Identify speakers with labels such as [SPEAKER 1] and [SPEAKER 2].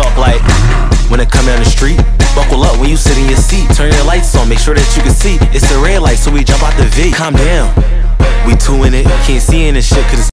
[SPEAKER 1] talk like. When it come down the street, buckle up when you sit in your seat. Turn your lights on, make sure that you can see. It's the red light, so we jump out the V. Calm down. We two in it, can't see in this shit cause it's